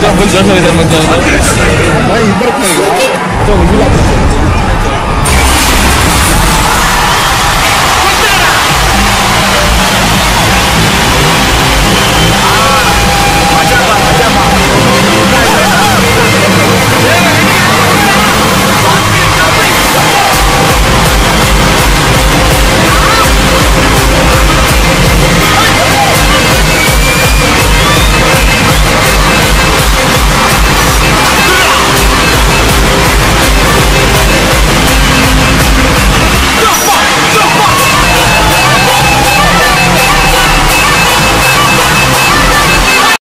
Да, вы должны.